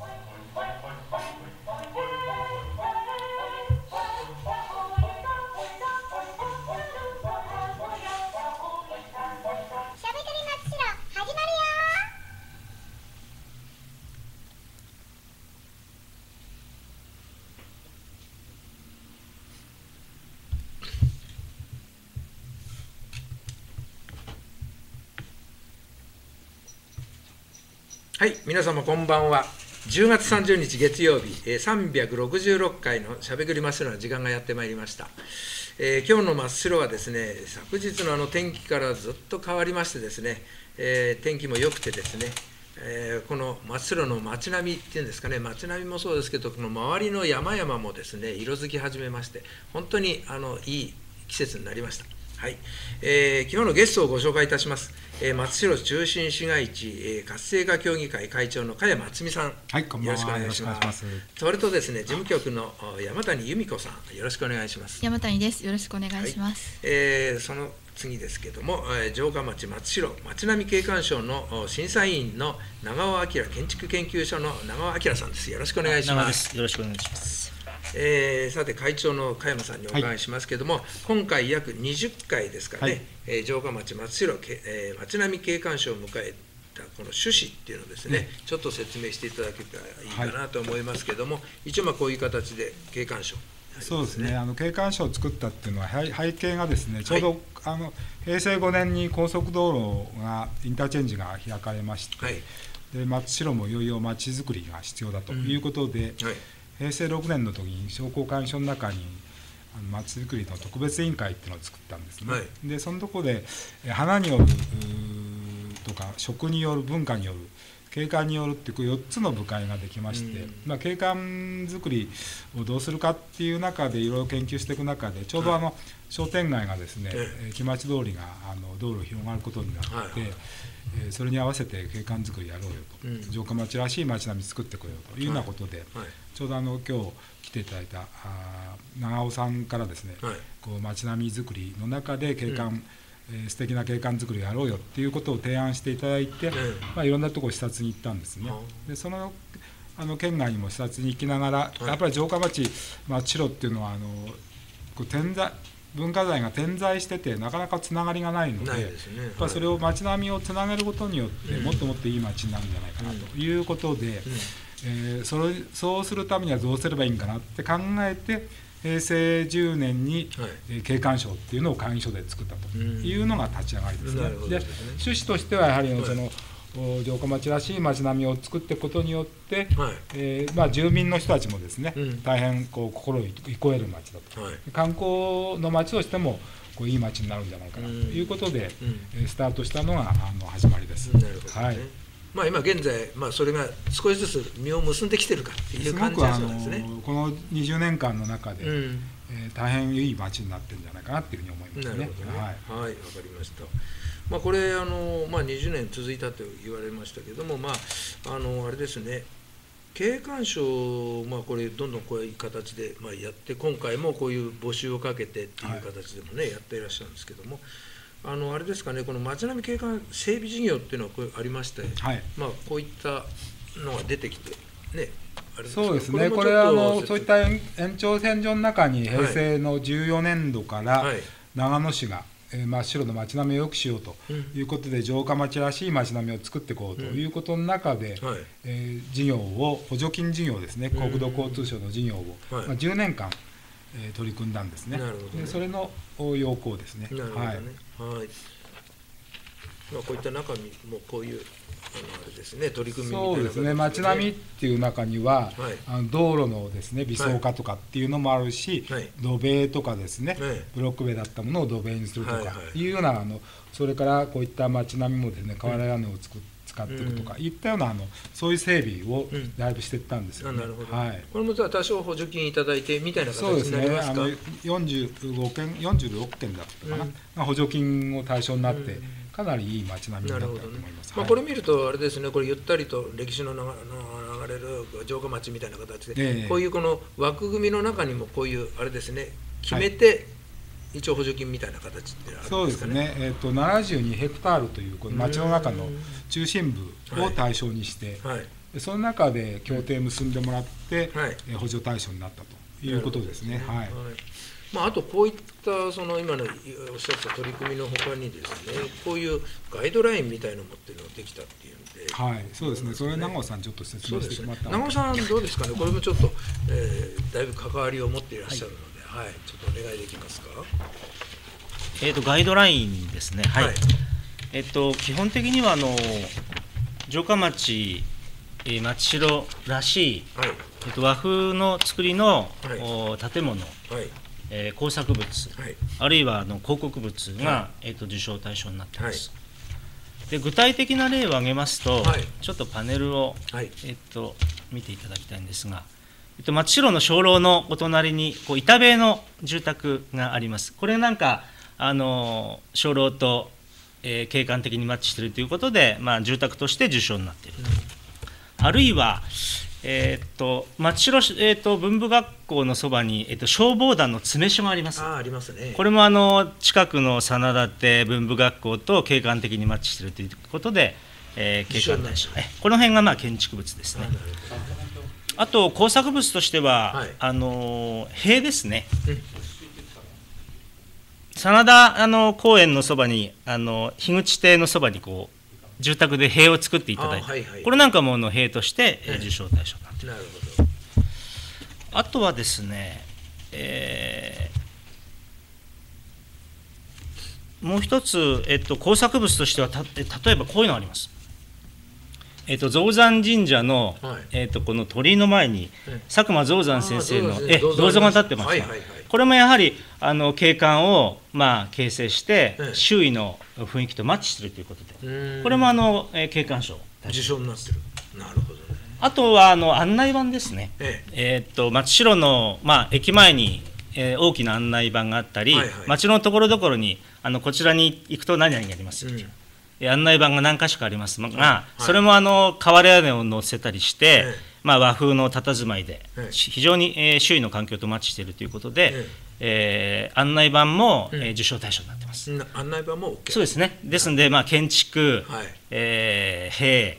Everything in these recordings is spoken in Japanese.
はい、皆様こんばんは。10月30日月曜日、366回のしゃべくり真っ白な時間がやってまいりました。えー、今日の真っ白はですね、昨日のあの天気からずっと変わりましてですね、えー、天気も良くてですね、えー、この真っ白の街並みっていうんですかね、街並みもそうですけど、この周りの山々もですね、色づき始めまして、本当にあのいい季節になりました。はい、えー、今日のゲストをご紹介いたします。えー、松代中心市街地、えー、活性化協議会会長の茅松美さん、はい、こんばんは。よろしくお願いします。それとですね、事務局の山谷由美子さん、よろしくお願いします。山谷です。よろしくお願いします。はい、えー、その次ですけども、えー、城下町松代町並み景観賞の審査委員の長尾明建築研究所の長尾明さんです。よろしくお願いします。よろしくお願いします。えー、さて会長の加山さんにお伺いしますけれども、はい、今回約20回ですかね、はい、えー、城下町松代、えー、町並み景観賞を迎えたこの趣旨っていうのをですね、ちょっと説明していただけたらいいかなと思いますけれども、はい、一応まあこういう形で景観賞、そうですね。あの景観賞を作ったっていうのは背景がですねちょうど、あの平成5年に高速道路がインターチェンジが開かれまして、で松代もいよいよ街づくりが必要だということで、うん平成6年の時に商工会議所の中にあの町づくりの特別委員会っていうのを作ったんですね。はい、でそのとこで花によるとか食による文化による景観によるっていう4つの部会ができまして、うん、まあ、景観づくりをどうするかっていう中でいろいろ研究していく中でちょうどあの、商店街がですね、え木町通りがあの道路広がることになって、はい、えそれに合わせて景観づくりやろうよと、うん、城下町らしい街並み作ってこようというようなことで、はい。はいちょうどあの今日来ていただいたあ長尾さんからですね、はい、こう街並みづくりの中で景観、うんえー、素敵な景観づくりをやろうよっていうことを提案していただいて、うん、まあ、いろんなところ視察に行ったんですね。でそのあの県外にも視察に行きながら、はい、やっぱり城下町松代っていうのはあのこう点在文化財が点在しててなかなかつながりがないので、ね、やっぱそれを街並みをつなげることによって、もっともっといい街になるんじゃないかなということで。うん。えー、それそうするためにはどうすればいいんかなって考えて平成10年に、はい、景観賞っていうのを会議所で作ったというのが立ち上がりですね。で、ね、趣旨としてはやはりその、はい。城下町らしい街並みを作っていくことによって、はい、えー、まあ、住民の人たちもですね、うん、大変こう心を憩える街だと、はい、観光の街としてもこういい街になるんじゃないかなということで、うん、スタートしたのがあの始まりです。なるほど、ね、はいまあ、今現在、まあ、それが少しずつ実を結んできてるかっていう感じですねこの20年間の中で、うん、えー、大変いい街になってるんじゃないかなっていうふうに思いますね。ねはい、はい、分かりました。まあ、これあの、まあ、20年続いたと言われましたけども、まあ、あのあれですね景観賞、まあ、これどんどんこういう形で、まあ、やって今回もこういう募集をかけてっていう形でもね、はい、やっていらっしゃるんですけども。あのあれですかね、この街並み景観整備事業っていうのはこれありまして、はい、まあ、こういったのが出てきて、ね、そうですね、これあの、そういった延長線上の中に、平成の14年度から長野市が、えー、真っ白の街並みを良くしようということで、城下町らしい街並みを作っていこうということの中で、うんはい、えー、事業を、補助金事業ですね、国土交通省の事業を、まあ、10年間、えー、取り組んだんですね。ね。でそれの要項ですね。なるほどね、はい。はい。まあ、こういった中にもこういうあのあれですね取り組みそうですね。街並みっていう中には、はい、あの道路のですね微装化とかっていうのもあるし、はい、土塀とかですね、はい、ブロック塀だったものを土塀にするとかいうようなあのそれからこういった街並みもですね瓦屋根を作って、使っていくとか、いったようなあのそういう整備をだいぶしていったんですよ、ね、なるほど、はい、これも多少補助金いただいてみたいな形になりますか？そうですね。あの45件46件だったかな、うん、補助金を対象になって、うん。かなりいい街並みになったと思います、ね、まあ、これ見るとあれですね。これゆったりと歴史の流れる城下町みたいな形で、え。ー、こういうこの枠組みの中にもこういうあれですね。決めて、はい一応補助金みたいな形ってあるんですか、ね、そうですね、えーと、72ヘクタールというこの町の中の中心部を対象にして、はい。はい、その中で協定結んでもらって、はい、補助対象になったということですね。はい、はい。まあ、あとこういったその今のおっしゃった取り組みのほかにですねこういうガイドラインみたいなのもっていうのができたっていうんで。はい。そうですね。それ長尾さんちょっと説明してもらった、ね、長尾さんどうですかね。これもちょっと、えー、だいぶ関わりを持っていらっしゃるので、はい、はい、ちょっとお願いできますか？えっ、ー、とガイドラインですね。はい、はい、えっ、ー、と基本的にはあの城下町えー、町城らしい、はい、えっと、和風の作りの、はい、建物、はい。えー、工作物、はい、あるいはあの広告物が、はい、えーと、受賞対象になっています、はい、で具体的な例を挙げますと、ちょっとパネルを、えーと、見ていただきたいんですが、えーと、松代の鐘楼のお隣にこう板塀の住宅がありますこれなんかあの鐘楼と、えー、景観的にマッチしているということで、まあ、住宅として受賞になっていると、うん、あるいは、えー、っと松代、えー、っと文部学校のそばに、えー、っと消防団の詰め所があります。あありますね。これもあの近くの真田って文部学校と景観的にマッチしているということで、えー、景観対象。この辺がまあ建築物ですね。あと工作物としては、はい、あの塀ですね。うん。真田あの公園のそばにあの樋口邸のそばにこう住宅で塀を作っていただいて、はいはい、これなんかもの塀として、え受賞対象になっている、あとはですね、えー、もう一つ、えっと、工作物としてはた例えばこういうのあります。えっと、増山神社の、はい、えっと、この鳥居の前に、佐久間増山先生のえ銅像が立ってました、はいはいはい、これもやはりあの景観を、まあ、形成して、周囲の雰囲気とマッチしているということで。これもあの、え景観賞。受賞になってる。なるほど、ね、あとはあの案内板ですね、ええ。ー、っと松代の、まあ、駅前にえー、大きな案内板があったり、はいはい、街のところどころにあのこちらに行くと何々があります。よ、うん案内板が何か所かありますが、はい、それもあの瓦屋根を載せたりして、まあ、和風の佇まいで、非常に、えー、周囲の環境とマッチしているということで、えー、案内板も、えー、受賞対象になってます。案内板も OK そうですね。ですので、まあ、建築、はい。えー、塀、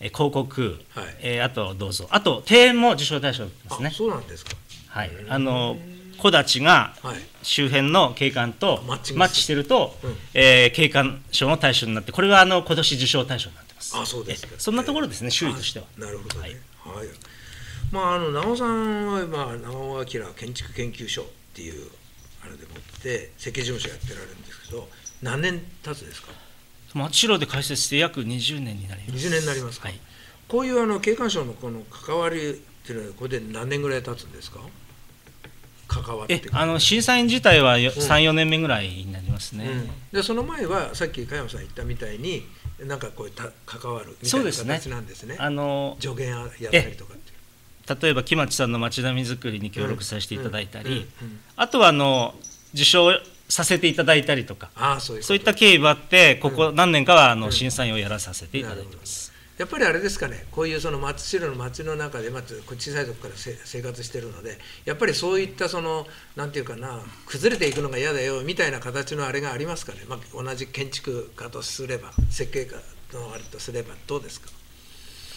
え広告、はい。えー、あとどうぞ、あと庭園も受賞対象ですね。そうなんですか。はい、あの木立が周辺の景観とマッチしてると、うん、えー、景観賞の対象になってこれがあの今年受賞対象になってます。あそうですそんなところですね周囲としては。なるほどね、はい、はい、まああの長尾さんは、まあ、長尾明建築研究所っていうあれでもって設計事務所やってられるんですけど何年経つですか？松代で開設して約20年になります。20年になりますか、はい、こういうあの景観賞のこの関わりっていうのはこれで何年ぐらい経つんですか？関わってあの審査員自体は34、うん、年目ぐらいになりますね、うん、でその前はさっき加山さん言ったみたいになんかこうた関わるみたいな形なんですね、ね、あの助言やったりとか例えば木町さんの町並みづくりに協力させていただいたり、あとはあの受賞させていただいたりとかそういった経緯もあってここ何年かはあの審査員をやらさせていただいてます。やっぱりあれですかねこういうその松代の町の中でまず小さいとこから生活してるのでやっぱりそういったそのなんていうかな崩れていくのが嫌だよみたいな形のあれがありますかね、まあ、同じ建築家とすれば設計家のあれとすればどうですか？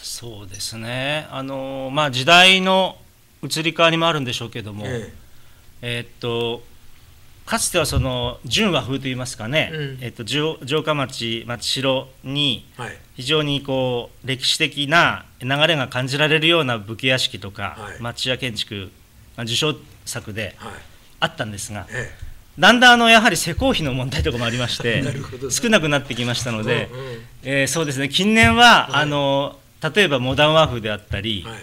そうですね。あの、まあ、時代の移り変わりもあるんでしょうけども、ええ。えー、っとかつてはその純和風といいますかね、うん、えっと、城下町松代に非常にこう歴史的な流れが感じられるような武家屋敷とか、はい、町屋建築、まあ、受賞作であったんですが、はいええ、だんだんあのやはり施工費の問題とかもありまして 少なくなってきましたので、うんうん、えー、そうですね。近年は、はい、あの例えばモダン和風であったり、はい、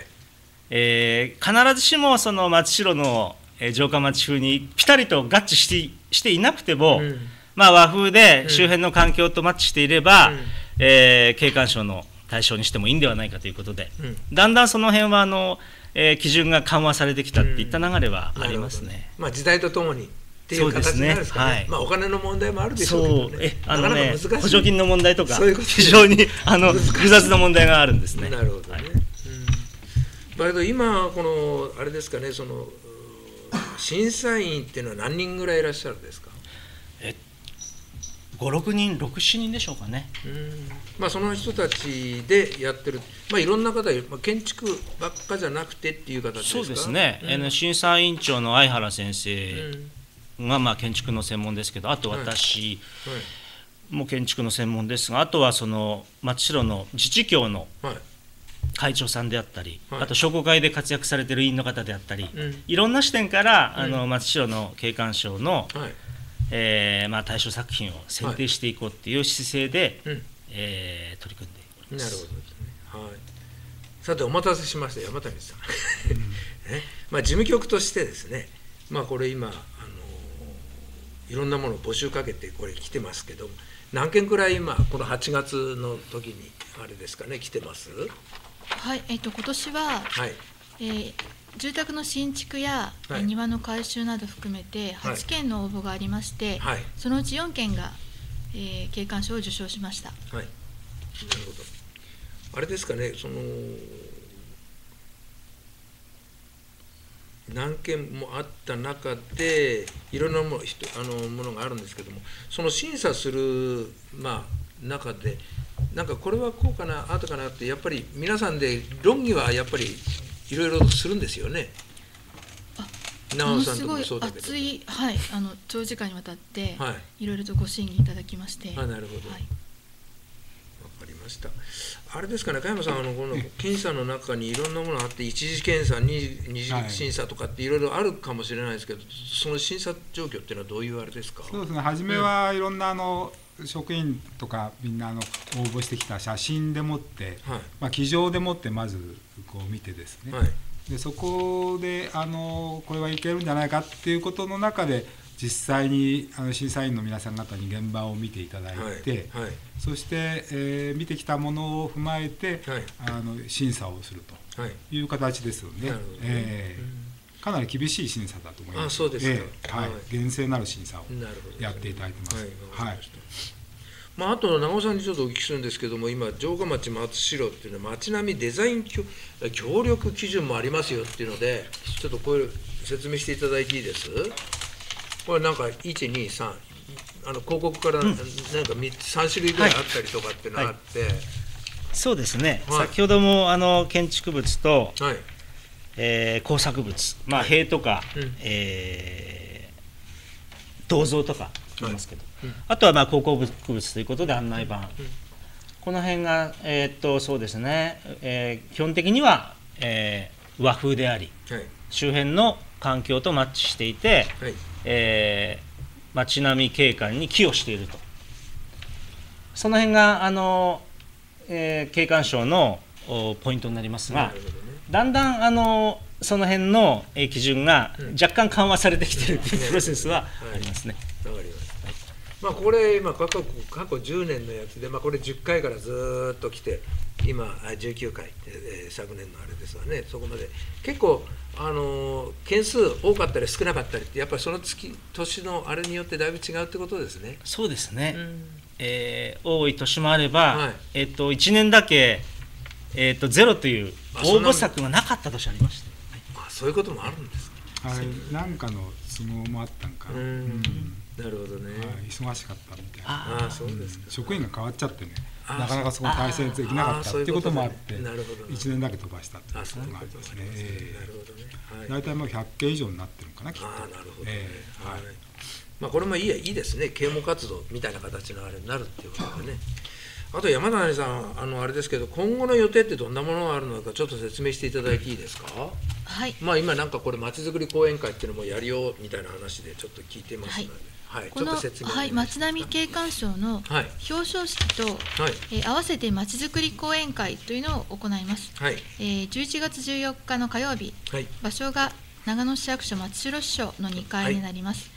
えー、必ずしもその松代の城下町風にぴたりと合致してしていなくても、うん、まあ、和風で周辺の環境とマッチしていれば、うん、えー、景観賞の対象にしてもいいんではないかということで、うん、だんだんその辺はあの、えー、基準が緩和されてきたっていった流れはありますね。まあ、時代とともにっていう形になるんですかね、ね。はい、まあ、お金の問題もあるでしょうけど、ね、えあのね補助金の問題とか非常にあの複雑な問題があるんですね。なるほどね、はい、うん。だけど今このあれですかねその審査員っていうのは何人ぐらいいらっしゃるんですか？え56人67人でしょうかね。まあ、その人たちでやってる、まあ、いろんな方、まあ、建築ばっかじゃなくてっていう形ですか？そうですね、うん、審査委員長の相原先生がまあ建築の専門ですけどあと私も建築の専門ですがあとはその松代の自治協の会長さんであったり、はい、あと商工会で活躍されてる委員の方であったり、うん、いろんな視点から、あの松代の景観賞の、はい。えーまあ、対象作品を選定していこうっていう姿勢で、はい、えー、取り組んでおります。なるほどね、はい、さてお待たせしました。山谷さん、ね。まあ、事務局としてですね、まあ、これ今、あのいろんなものを募集かけてこれ来てますけど何件くらい今この8月の時にあれですかね来てます？はいえっ、ー、と今年は、はい。えー住宅の新築や、はい、庭の改修など含めて8件の応募がありまして、はい、そのうち4件が、えー、景観賞を受賞しました。はい、なるほど。あれですかねその何件もあった中でいろんなものあのものがあるんですけどもその審査する、まあ、中でなんかこれはこうかなあとかなってやっぱり皆さんで論議はやっぱりいろいろするんですよね。ものすごい熱い、はい、あの長時間にわたって、はい、いろいろとご審議いただきまして。あなるほど、はい、した。あれですかね、加山さん、あのこの検査の中にいろんなものがあって、一次検査、二次審査とかっていろいろあるかもしれないですけど、その審査状況っていうのはどういうあれですか？そうですね、初めはいろんなあの、職員とかみんなあの応募してきた写真でもって、はい、まあ、机上でもってまずこう見てですね、はい、でそこであのこれはいけるんじゃないかっていうことの中で実際にあの審査員の皆さん方に現場を見ていただいて、はい、そして、えー、見てきたものを踏まえて、あの審査をするとい。う形ですので、ねえー、かなり厳しい審査だと思います。あそうですか、えー、はい、厳正なる審査をやっていただいてます。はい。まあ、あと長尾さんにちょっとお聞きするんですけども今城下町松代っていうのは町並みデザイン協力基準もありますよっていうのでちょっとこれ説明していただいていいです？これなんか123あの広告からなんか3種類ぐらいあったりとかっていうのがあって、はい。はい、そうですね、はい、先ほどもあの建築物と、はい。えー、工作物、まあ、塀とか、うん、えー、銅像とか言い。ますけど、あとはまあ高校物ということで案内板、この辺が、えー、っとそうですね、えー、基本的には、えー、和風であり、はい、周辺の環境とマッチしていて、はい、えー、街並み景観に寄与していると。その辺があの、えー、景観賞のポイントになりますが、ね、だんだんあのその辺の基準が若干緩和されてきているというプロセスはありますね。わ、かります。まあ、これ今過去過去10年のやつで、まあ、これ10回からずっと来て今19回、えー、昨年のあれですわね。そこまで。結構あの件数多かったり少なかったりってやっぱりその月年のあれによってだいぶ違うってことですね。そうですね、うん、えー、多い年もあれば、はい、えーと、1年だけ、えーと、ゼロという応募作がなかった年ありました、あそういうこともあるんですか、はい、なんかの都合もあったんかな。うんなるほどね、はい、忙しかったみたいな。ああそうですか、職員が変わっちゃってね。なかなかそこ体制できなかったっていうこともあって1年だけ飛ばしたっていうことがありますね。なるほどね。大体もう100件以上になってるかなきっと。あなるほど、ね。はい。まあ、これもいいやいいですね。啓蒙活動みたいな形のあれになるっていうことでね。あと山谷さんあのあれですけど今後の予定ってどんなものがあるのかちょっと説明していただいていいですか？はい。まあ今なんかこれまちづくり講演会っていうのもやるよみたいな話でちょっと聞いてますので、はいはい、この、はい、町並み景観賞の表彰式と、はい、えー、合わせてまちづくり講演会というのを行います、はい。えー、11月14日の火曜日、はい、場所が長野市役所松代支所の2階になります、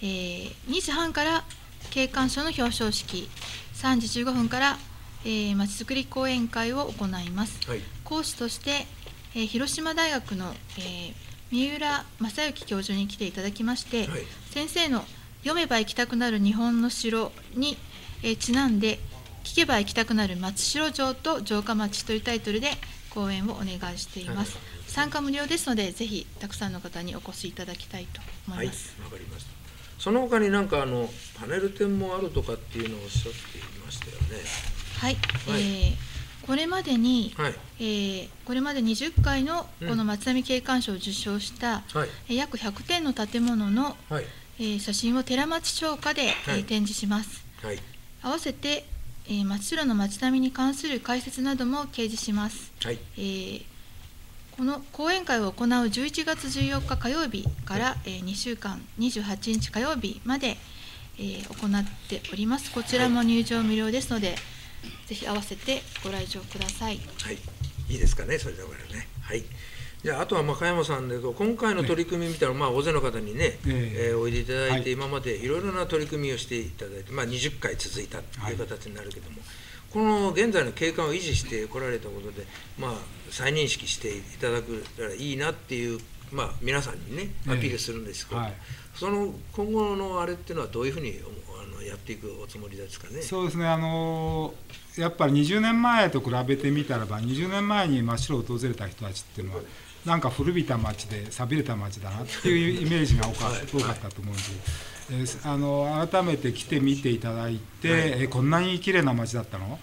はい、えー、2時半から景観賞の表彰式3時15分からまち、えー、づくり講演会を行います、はい、講師として、えー、広島大学の、えー、三浦正幸教授に来ていただきまして、はい、先生の読めば行きたくなる日本の城に、えちなんで聞けば行きたくなる松代城と城下町というタイトルで講演をお願いしています。参加無料ですので、ぜひたくさんの方にお越しいただきたいと思います。はい、わかりました。その他になんかあのパネル展もあるとかっていうのをおっしゃっていましたよね。はい、はい、えー、これまでに、はい、えー、これまで20回のこの松並景観賞を受賞した、うんはい、約100点の建物の、はい、えー、写真を寺町町下で、はい、展示します。はい、合わせて、えー、松代の町並みに関する解説なども掲示します。はい、えーこの講演会を行う11月14日火曜日から、えー、2週間28日火曜日まで、えー、行っております。こちらも入場無料ですので、ぜひ合わせてご来場ください。はい。いいですかねそれではね。はいじゃああとは加山さんで今回の取り組み見たら、まあ、大勢の方にね、えー、おいでいただいて、今までいろいろな取り組みをしていただいて、まあ、20回続いたという形になるけども、この現在の景観を維持してこられたことで、まあ、再認識していただくらいいなっていう、まあ、皆さんにねアピールするんですけど、はい、その今後のあれっていうのはどういうふうにあのやっていくおつもりですかね？そうですね。あのやっぱり20年前と比べてみたらば20年前に真っ白を訪れた人たちっていうのはなんか古びた町で寂れた町だなっていうイメージが多かったと思うんです。えー、あの改めて来てみていただいて、はい、えこんなに綺麗な街だったの、は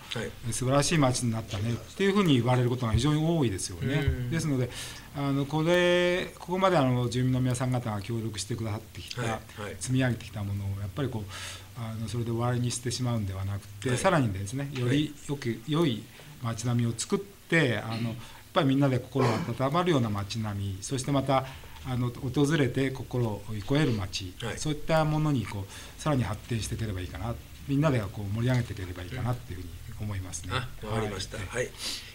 い、素晴らしい街になったねっていうふうに言われることが非常に多いですよね。ですのであのこれここまであの住民の皆さん方が協力してくださってきた、はい。はい、積み上げてきたものをやっぱりこうあのそれで終わりにしてしまうんではなくて、はい、さらにですねよりよく良い街並みを作ってあのぱりみんなで心が温まるような街並みそしてまたあの訪れて心を憩える街、はい、そういったものにこうさらに発展していければいいかなみんなでこう盛り上げていければいいかなっていうふうに思いますね。わ、かりました。はい、はい、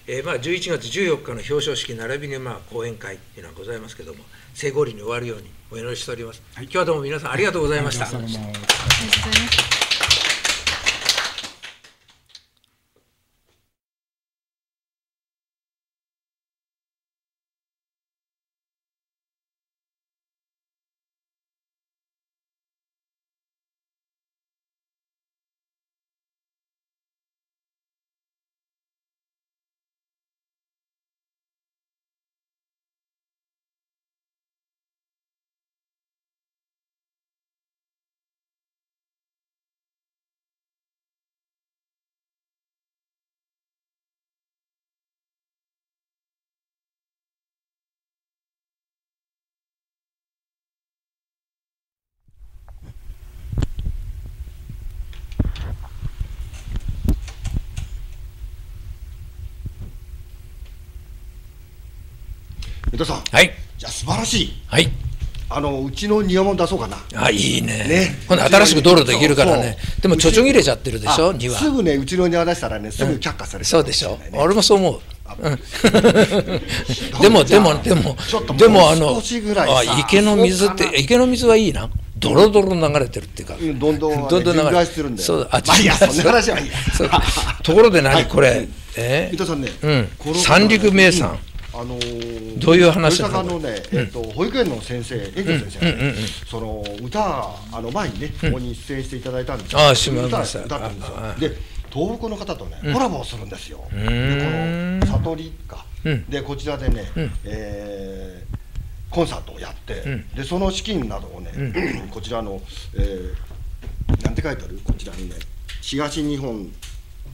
えー、まあ11月14日の表彰式並びにまあ講演会っていうのはございますけども、成功裏に終わるようにお祈りしております。はい、今日はどうも皆さんありがとうございました。ありがとうございます。江田さん。はい。じゃあ素晴らしい。はい。あのうちの庭も出そうかな。あいいね。ね。今度新しく道路できるからね。でもちょちょ切れちゃってるでしょ庭。すぐねうちの庭出したらねすぐ却下される、そうでしょ。俺もそう思う。でもでもでもでもあのあ池の水って池の水はいいな。ドロドロ流れてるっていうか、どんどん、どんどん流れてる。んでそうあ、まあ、いやそんな話はいいところで何？これ、えー、伊藤さんね、三陸名産あのー、どういう話大阪の？ね、えっと、保育園の先生、園長先生がね、その歌、あの前にね、ここに出演していただいたんですよ。ああ、しまいました。歌ったんですよ。で、東北の方とね、コラボをするんですよ。で、この悟りか。で、こちらでね、えー、コンサートをやって、で、その資金などをね、こちらの、えー、なんて書いてある？こちらにね、東日本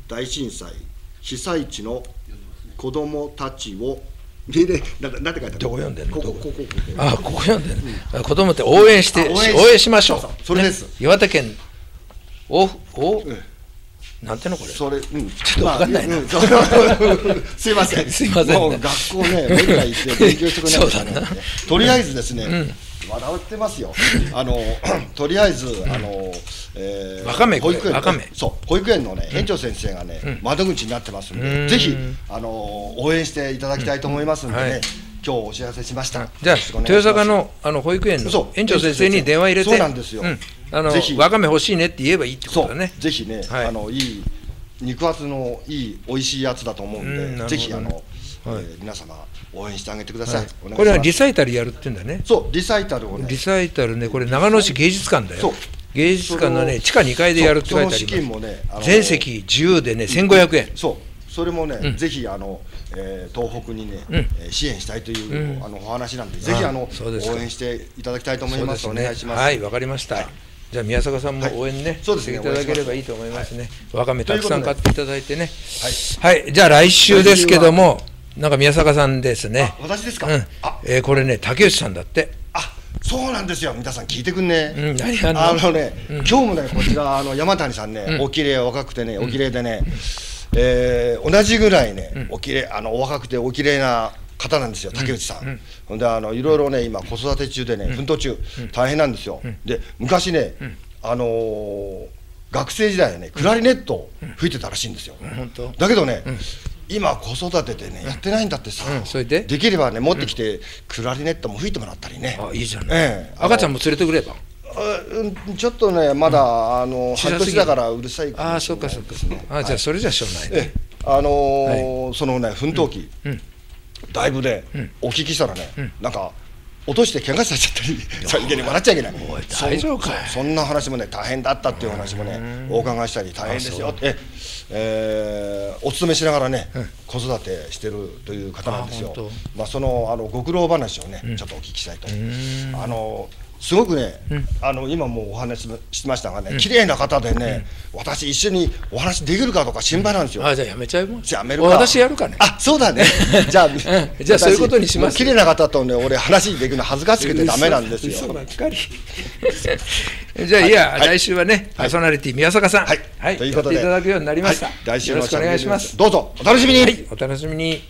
大震災被災地の子どもたちをでね、ななんて書いてある？どこ読んでんの？こここ？こあここ読んでんの、うん、子供って応援して応援しましょう。それです、ね、岩手県おお、うん。なんてのこれ？それ、うん、ちょっとわかんないな。まあうん、すいません。すいません、ね、もう学校ね、て勉強してくれないと、ね、とりあえずですね、うん、笑ってますよ。あの、とりあえず、あの、えー、わかめ保育園、わかめ。そう、保育園のね、園長先生がね、窓口になってますので、ぜひ、あの、応援していただきたいと思いますのでね。今日お知らせしました。じゃあ、豊坂のあの保育園の園長先生に電話入れて、そうなんですよ。あのわかめ欲しいねって言えばいいってことだね。ぜひね、あのいい肉厚のいい美味しいやつだと思うんで、ぜひあの、え皆様応援してあげてください。これはリサイタルやるってんだね。そう、リサイタルをね。リサイタルね、これ長野市芸術館だよ。芸術館のね地下2階でやるって書いてあります。全席自由でね1500円。そう、それもね、ぜひあの。えー、東北にね、うん、えー、支援したいという、うん、あのお話なんで、ぜひあの応援していただきたいと思います。お願いします。はい、わかりました。はいじゃあ宮坂さんも応援ね、はい、していただければいいと思いますね。わかめたくさん買っていただいてね。はい、はい、じゃあ来週ですけども、なんか宮坂さんですね。私ですか？うん、あ、えー、これね竹内さんだって。あ、そうなんですよ。皆さん聞いてくんね。うん、何あの？ね、うん、今日もねこちらあの山谷さんね、お綺麗若くてねお綺麗でね、えー、同じぐらいね、お綺麗あのお若くてお綺麗な方なんですよ竹内さん、ほんであのいろいろね今子育て中でね奮闘中、大変なんですよ、で昔ね、あのー、学生時代はねクラリネット吹いてたらしいんですよ、だけどね、今子育てでねやってないんだってさ、それで？できればね持ってきて、クラリネットも吹いてもらったりね。あいいじゃない、ええ、赤ちゃんも連れてくれば？ちょっとねまだ、あの半年だからうるさいああそうかそうかあじゃあそれじゃしょうがないね。あのそのね奮闘機、だいぶね、お聞きしたらね、なんか落として怪我させちゃったりさりげに笑っちゃいけない。大丈夫かそんな話もね大変だったっていう話もねお伺いしたり大変ですよ。ってえー、お勤めしながらね、子育てしてるという方なんですよ。まあそのあのご苦労話をね、ちょっとお聞きしたいと。あのすごくね、うん、あの今もお話ししましたがね、うん、綺麗な方でね、うん、私一緒にお話できるかとか心配なんですよ。あじゃあやめちゃうもん。じゃあやめるか。私やるかね。あそうだね。じゃあ、じゃあそういうことにします。綺麗な方とね俺話できるの恥ずかしくてダメなんですよ。そうなんかり。じゃあ、い、や、来週はね、パーソナリティ宮坂さん、はい、はい、ということでいただくようになりました。来週よろしくお願いします。どうぞお楽しみに。お楽しみに。